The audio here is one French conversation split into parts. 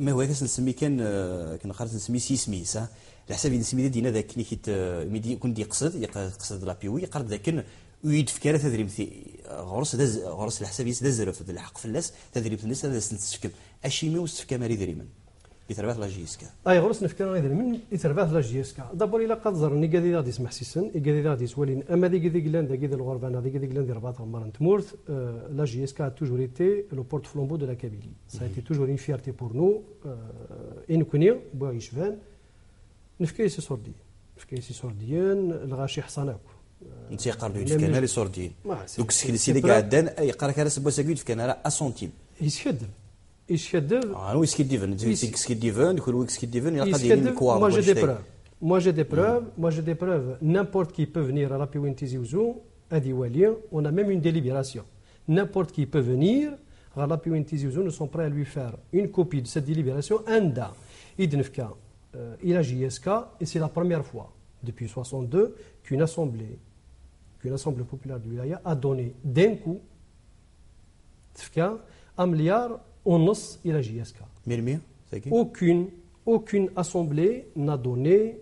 ما هو كاس نسمي كان كان خارج نسمي سيسمي صح؟ على حساب نسمي دينا ذاك اللي كيت ميدي كنت يقصد يقصد لابيوي يقرد ذاك ويد فكره تدريم غرس داز غرس الحساب يس داز الحق فلاس تدريم الناس هذا سنتسكم أشي مي وستفكا يتربات لاجيسكا أي غرس نفكر غير من يتربات لاجيسكا دابور إلى قدر ني قادي غادي يسمح سيسن قادي غادي يسولي أما ديك ديك لأن ديك ديال الغرب أنا ديك ديك لأن ديال رباط عمر تمورت آه، لاجيسكا توجور ايتي لو بورت فلومبو دو لا كابيلي. سايتي ايتي توجور اون فيرتي بور نو آه، إن كوني بو يشفان نفكر آه، سي سوردي نفكر سي سورديان الغاشي حصاناكو انت يقرض يدفكنا لي سوردين دوك السكيل قاعد دان يقرا كرا سبوساكو يدفكنا راه أسونتيم. يسكدم يسكدم اه وي سكي ديفن سكي ديفن يكون وي سكي ديفن يلقى ديال الكوار moi j'ai des preuves moi j'ai des preuves moi j'ai des preuves n'importe qui peut venir à la Piwinti Ouzou à Diwali on a même une délibération n'importe qui peut venir à la Piwinti Ouzou nous sommes prêts à lui faire une copie de cette délibération anda idnfka il a JSK et c'est la première fois depuis 62 qu'une assemblée qu'une assemblée populaire du Wilaya a donné d'un coup un milliard ونص الى جي اس كا aucune aucune assemblée n'a donné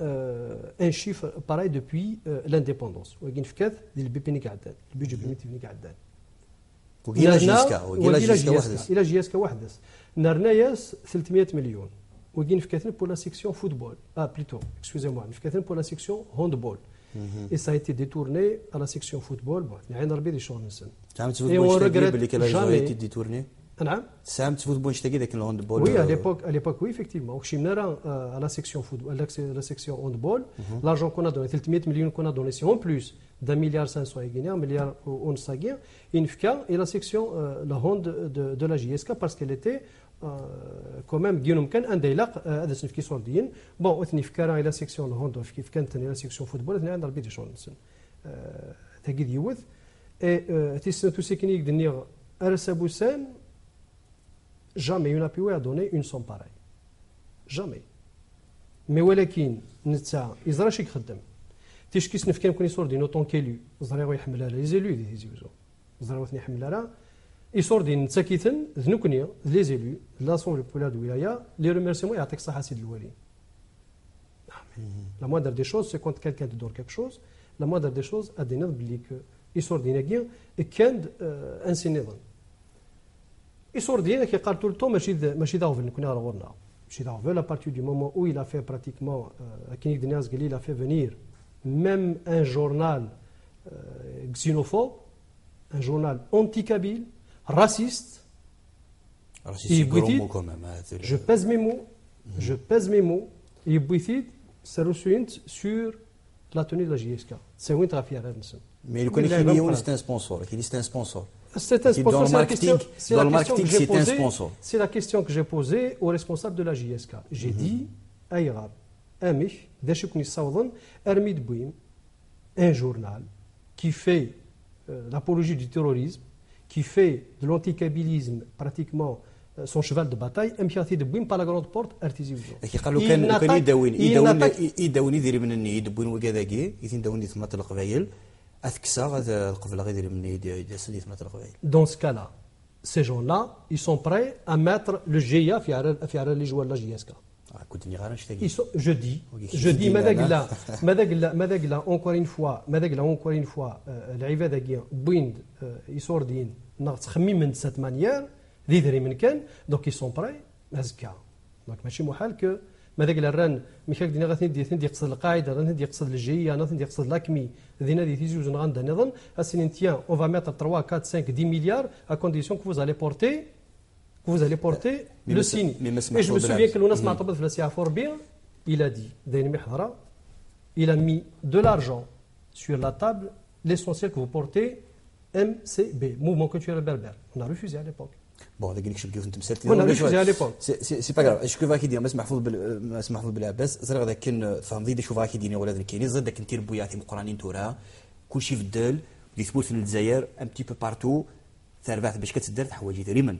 euh, un chiffre pareil depuis euh, l'indépendance وكاين في كاث ديال البي بي قعدان البيجي بي بي قعدان وكاين جي اس كا وكاين جي اس كا وحدس الى جي اس كا وحدس نارنا ياس 300 مليون وكاين في كاثن بور لا سيكسيون فوتبول اه بليتو اكسكوزي موا في كاثن بور لا سيكسيون هوندبول et ça a été détourné à la section football bon يعني ربي دي شغل نسن تعمل فوتبول اللي كان été détourné نعم ساهمت في فوتبول شتاكي ذاك الهاند بول وي à l'époque à l'époque oui effectivement وكشينا à la section football à la section handball l'argent qu'on a donné 300 مليون qu'on a donné c'est en plus d'un milliard 500 guinéens un milliard ونص guinéens INFCA et la section la hand de, de la JSK parce qu'elle était quand même كينهم كان ان ديلاق هذا سنف كي صورديين بون وثني فكرة الى سيكسيون الهاند كيف كانت الى سيكسيون فوتبول ثني عند ربي شغل نسن تاكيد يوث اي تيسن تو سيكنيك دنيغ ارسا بوسان jamais une APO a donné une somme pareille. Jamais. Mais ولكن نتا يزرا شي يخدم تيش كيس نفكر كون يصور دي نوطون كيلو زرا غو يحمل على لي زيلو دي تيزيوزو زرا وثني يحمل على يصور دي نتا كيثن ذنوكنيا لي زيلو لاسومبل بولا دو ولايه لي ريميرسيمون يعطيك الصحه سيد الوالي لا موindre دي شوز سي كونت كالكان تدور كيك شوز لا موindre دي شوز ادي نض بلي يصور دينا كان ان سي نظام يصور ديالنا كيقال طول التو ماشي ماشي داوفل كنا غورنا ماشي داوفل ا بارتير دو مومون او il a fait pratiquement كينيك دنياز قال il a fait venir même un journal xénophobe un journal anti-kabyle raciste راسي gros quand même je pèse mes mots je pèse mes mots يبويثيد سروسوينت sur la tenue de la JSK c'est وين غافي هذا نسم مي لو كان كاين يون سي ان سبونسور كاين سي ان سبونسور C'est un sponsor. Dans le marketing, dans le marketing c'est un sponsor. C'est la question que j'ai posée au responsable de la JSK. J'ai dit, Aïrab, Amich, Deshukni Saoudan, Hermid Bouim, un journal qui fait euh, l'apologie du terrorisme, qui fait de l'anticabilisme pratiquement son cheval de bataille امشي de بوين par la grande porte artisanale قالوا كان لو كان يداوين يداوين يداوين يدير من الني يدبوين وكذاكي يداوين يثمط القبايل Dans ce cas-là, ces gens-là, ils sont prêts à mettre le GIA في les joueurs de la JSK. Ils sont, je dis, je dis, Madagla, Madagla, Madagla, encore une fois, Madagla, encore une fois, العبادة كي بويند يصوردين نتخمم من cette manière, كان, donc ils sont prêts, هزكا. Donc ماشي محال que ماذاك الران ميكاك دينا غاثني دي ثندي يقصد القاعدة غاثني يقصد الجيه غاثني يقصد لاكمي. دينا دي تيزوز غاندا نظن اسين تيان اون فا ميتر 3 4 5 10 مليار ا كونديسيون كو فوز الي بورتي كو فوز الي بورتي لو سيني اي جو سوفيان كو الناس مع طبل في السي فور بيان il a dit داين محضره il a mis de l'argent sur la table l'essentiel que vous portez MCB mouvement culturel berbère. On a refusé à l'époque. بون هذا قال لك شو كيف انت مسالتي ولا سي سي با كراف شكون فاكي دير مس محفوظ بال مس محفوظ بالعباس زرا غدا كان فهم ضيد شوف فاكي دير ولا كاين زاد داك نتير بوياتي مقرانين تورا كلشي في الدال دي ثبوت في الجزائر ام تي بو بارتو ثربات باش كتدار تحوايجي دريمن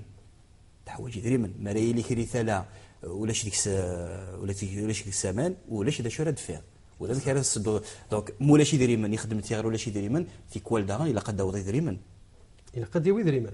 تحوايجي دريمن مراي لي رساله ولا شي ديك ولا ولا شي ديك السامان ولا شي دا شو راه دفير ولا ذاك راه دونك مولا شي دريمن يخدم تيغر ولا شي دريمن في كوالدا الا قد وضي دريمن الا قد يوي دريمن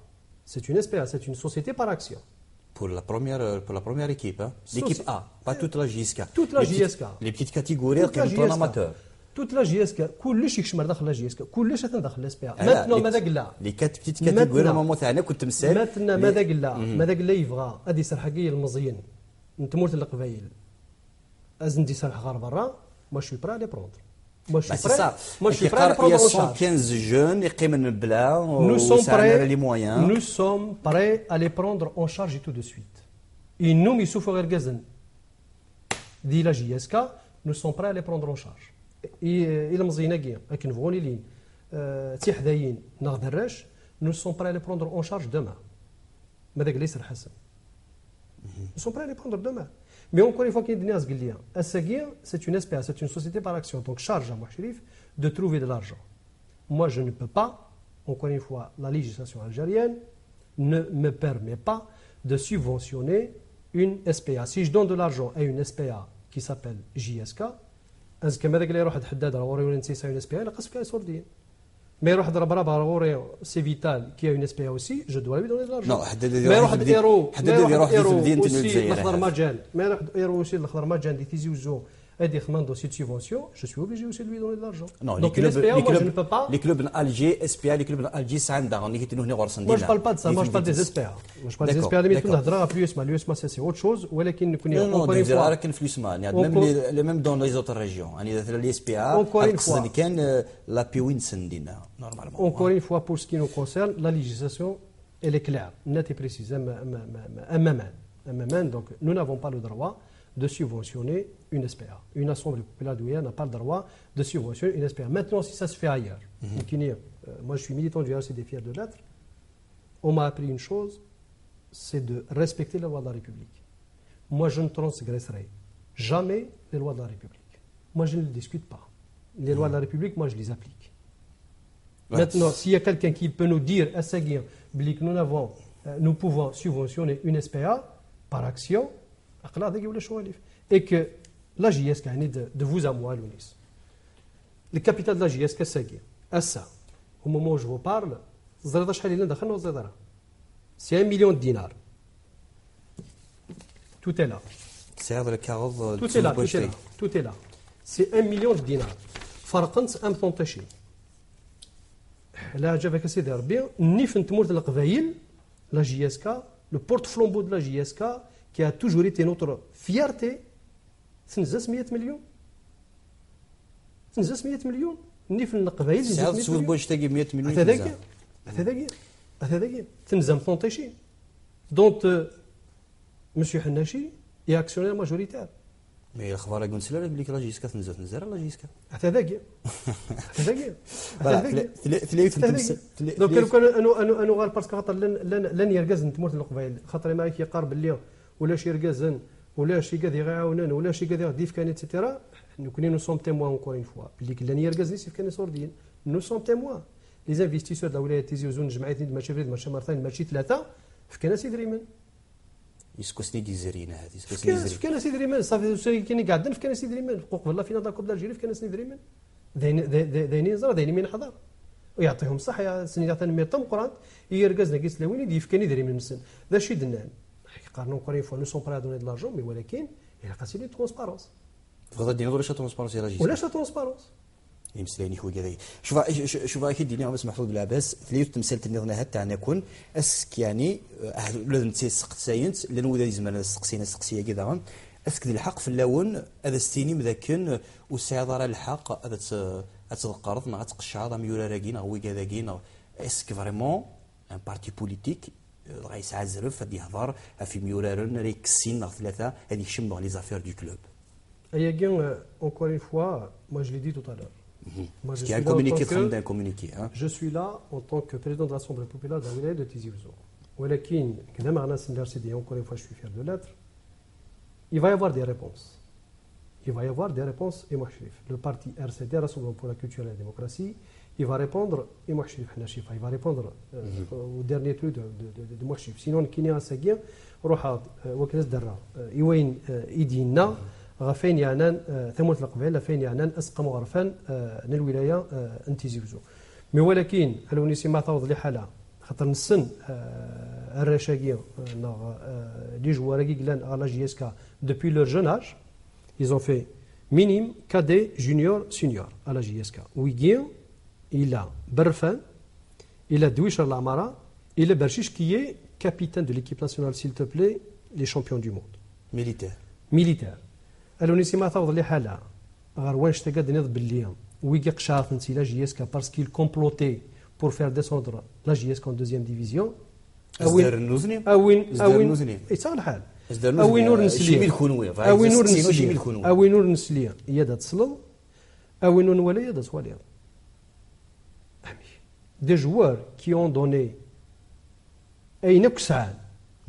C'est une SPA, c'est une société par action. Pour la première, pour la première équipe, hein? l'équipe A, pas toute la JSK. Toute la JSK. Les petites catégories qui sont amateurs. toute la JSK كلش يكشمر داخل لا جي اس كلش تندخل الاس بي ماتنا ماذا قلا لي كات بتيت كاتيجوري نورمالمون تاعنا كنت مسال ماتنا ماذا قلا ماذا قلا يبغى هذه سرحقيه المزيين نتمورت القبايل ازندي سرح غار برا ما شوي برا لي بروندر Moi, bah, prêt. Ça. Moi, je suis prêt à prendre Il y a 115 jeunes, et nous sommes prêts, les moyens. Nous sommes prêts à les prendre en charge tout de suite. Et nous, dit la JSK, nous sommes prêts à les prendre en charge. Et euh, euh, nous sommes prêts à les prendre en charge demain. Mhm. Nous sommes prêts à les prendre demain mais encore une fois Assaguir, c'est une SPA, c'est une société par action. Donc charge à moi, de trouver de l'argent. Moi, je ne peux pas, encore une fois, la législation algérienne ne me permet pas de subventionner une SPA. Si je donne de l'argent à une SPA qui s'appelle JSK, une SPA مي يروح ضرب رابع غوريو سي فيتال كي اون اس بي اوسي جو دوا لي دوني نو حد اللي يروح ايرو حتى يروح في مدينه الجزائر ما يروح ايرو وسي الاخضر مجان دي تيزي وزو et des demandes aussi de subvention, je suis obligé aussi de lui donner de l'argent. Non, Donc les clubs, SPA, les moi, clubs, je ne peux pas. Les clubs d'Alger, SPA, les clubs d'Alger, ça a Moi, je ne parle pas de ça, moi, je parle des SPA. Moi, je parle des SPA, mais tout à l'USMA. L'USMA, c'est autre chose. Ou elle qui ne connaît pas. Non, non, quel FLUSMA. Même dans les autres régions. Les SPA, encore une fois. La PWIN, normalement. Encore une fois, pour ce qui nous concerne, la législation, elle est claire, nette et précise. Un. Donc, nous n'avons pas le droit de subventionner une SPA. Une assemblée populaire douillère n'a pas le droit de subventionner une SPA. Maintenant, si ça se fait ailleurs, euh, moi je suis militant du RCD fier de l'être, on m'a appris une chose, c'est de respecter les lois de la République. Moi, je ne transgresserai jamais les lois de la République. Moi, je ne les discute pas. Les lois de la mhm. République, moi, je les applique. Maintenant, s'il y a quelqu'un qui peut nous dire, à que nous, avons, euh, nous pouvons subventionner une SPA par action, اقلاضك ولا شواليف إك لا جي اس يعني دو فوز أموال ونيس. الكابيتال لا جي اس كساكي أسا. أو مو جو بارل. زريضه شحال الا دخلنا وزريضه سي 1 مليون دينار. توت لا سي هذا الكاروز توت لا توت لا سي 1 مليون دينار فرقنت ام طنطاشي لا عجبك سيدي ربي نيف تمورت القبايل لا جي اس كا لو بورت فلومبو دو لا جي اس كا qui a toujours été notre fierté, تنزاس 100 مليون تنزاس 100 مليون ني في القبائل سعاد تسول بوش تاقي 100 مليون هذاك هذاك هذاك تنزا مطونطيشي دونت مسيو حناشي اي اكسيونير ماجوريتير مي الاخبار يقول سلا بليك لا جيسكا تنزل تنزل لا جيسكا حتى ذاك حتى ذاك دونك لو كان انو انو انو غير باسكو خاطر لن لن يركز نتموت القبائل خاطر ما يقارب اللي ولا شي ركازن ولا شي قاد يعاونن ولا شي قاد يغدي كان نو كوني نو سوم تيموان اونكور اون فوا بلي كلان يركز سيف كان سوردين نو سوم تيموان لي زانفيستيسور د ولايه تيزي زون جمعية ماشي فريد ماشي مرتين ماشي ثلاثة. فكان سيدي ريمان يسكسني دي زرينا هذه يسكسني زرينا فكان سيدي ريمان صافي كاين قاعدين فكان سيدي ريمان حقوق الله فينا داكوب دالجيري فكان سيدي ريمان ذاين يزرا ذاين من حضر. ويعطيهم الصحة سني يعطينا ميرتم قرآن. يركزنا كيس لوين يدي فكان يدري من مسن. ذا شي دنان. قارنوا une fois nous sommes prêts à donner de l'argent mais ولكن إلى قاسي ترونسبارونس. تفضل دينا ولاش ترونسبارونس يا راجل ولاش ترونسبارونس. يمسلاني هو كذا. شوف شوف أكيد ديني عمس محفوظ بالعباس ثلاث تمثال تنظنا تاع نكون أسك يعني لازم تسقط ساينت لأن وذا زمان السقسينا السقسيه كذا. أسك الحق في اللون هذا ستيني مذاكن وسعيد راه الحق هذا تذكرت ما تقشع ميورا راكين هو كذا أسك فريمون ان بارتي بوليتيك غيسعزرف غادي يهضر في ميورارن راه يكسين ثلاثه غادي يكشم dans les affaires du club. Il y a encore une fois, moi je l'ai dit tout à l'heure. Moi, je, suis un communiqué, que, communiqué hein. je suis là en tant que président de l'Assemblée populaire de la de Tizi Ouzou. ولكن كذا مع ناس RCD encore une fois je suis fier de l'être il va y avoir des réponses il va y avoir des réponses et le parti RCD Rassemblement pour la culture et la démocratie il va répondre et moi il va répondre euh, mhm. au dernier truc de, de, de, de sinon qui n'est pas روح وكناس درا يوين ايدينا غفين يعنان ثموت القبيل فين يعنان اسقم غرفان الولايه انتيزيوزو مي ولكن الونيسي ما تعوض لي حاله خاطر نسن الرشاقيه لي جوار كيكلان على جي اس كا دوبوي لور جون اج ils ont fait minime, cadet, junior, senior à la JSK. il a Berfan, il a Douichar Lamara, il a Berchiche qui est capitaine de l'équipe nationale, s'il te plaît, les champions du monde. Militaire. Militaire. Alors, nous sommes à les hala. Alors, on s'est dit باللي ويجي قشاف نسي لا جي اس كا parce qu'il complotait pour faire descendre la JSK en deuxième division. ازدار النوزني اوين اوين النوزني يسال الحال اوين نور نسليه شيمي الخنويه اوين نور نسليه اوين نور نسليه يا دا تصلو اوين نور ولا يا دا صوالير des joueurs qui ont donné اين اك ساعه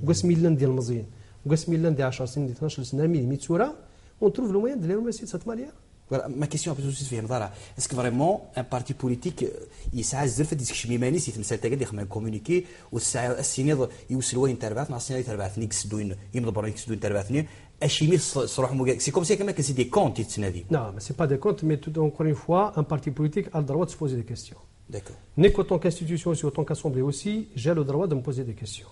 وقاس ميلان ديال المزيان وقاس ميلان ديال 10 سنين 12 سنه مي 100 سوره اون تروف لو موان ديال ميسي سات ماليا ما كيسيون بلوس في نظاره اسكو فريمون ان بارتي بوليتيك يسعى الزرفه ديك شميماني سي تمثال تاكل اللي خما كومونيكي والساعه السينيض يوصل وين تربعت مع السينيض تربعتني كسدوين يمضبرون يكسدوين تربعتني اشيمي صروح موكا سي كوم سي كما كان سي دي كونت يتسنادي نو سي با دي كونت مي تو اونكور اون فوا ان بارتي بوليتيك ا الدروا de دي كيستيون D'accord. N'est qu'autant qu'institution aussi, autant qu'assemblée aussi, j'ai le droit de me poser des questions.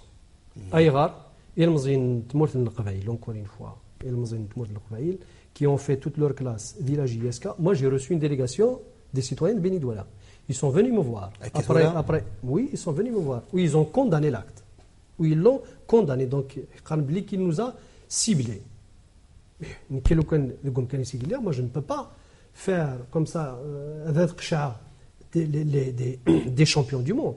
Hmm. Aïrar, Ilmzin Tmout al encore une fois, Ilmzin Tmout al qui ont fait toute leur classe village ISK. Moi, j'ai reçu une délégation des citoyens de Benidouala. Ils sont venus me voir. Après, après, oui, ils sont venus me voir. Oui, ils ont condamné l'acte. Oui, ils l'ont condamné. Donc, Khanbli qui nous a ciblés. Moi, je ne peux pas faire comme ça, euh, des, les, des, des, champions du monde.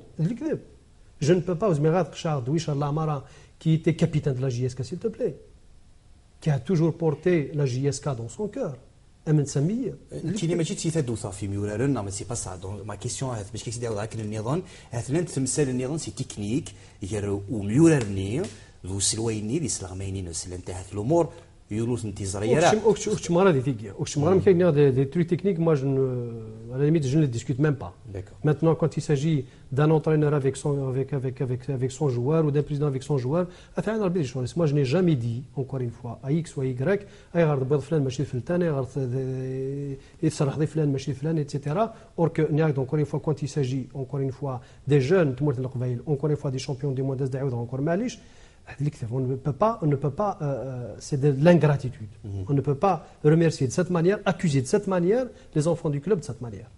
Je ne peux pas, Ouzmirat Kshar Douishar Lamara, qui était capitaine de la JSK, s'il te plaît, qui a toujours porté la JSK dans son cœur. امن سميه كيني ماشي تيثادو صافي ميورارن ما سي با سا ما كيسيون باش كيسيدي ذاك النظام اثنين تمثال النظام سي تكنيك ير وميورارني ذو سلويني دي سلغميني نسل انتهت الامور Younous Ntizrayera. Oukchmara des des, trucs techniques, moi, les discute même pas. Maintenant, quand il s'agit d'un entraîneur avec son, joueur ou d'un président avec son joueur, moi, je n'ai jamais dit, encore une fois, à X ou à Y, etc. Or que, encore une fois, quand il s'agit, encore une fois, des jeunes, encore une fois, des champions du monde, encore on ne peut pas, on ne peut pas euh, euh, c'est de l'ingratitude. Mhm. On ne peut pas remercier de cette manière, accuser de cette manière les enfants du club de cette manière.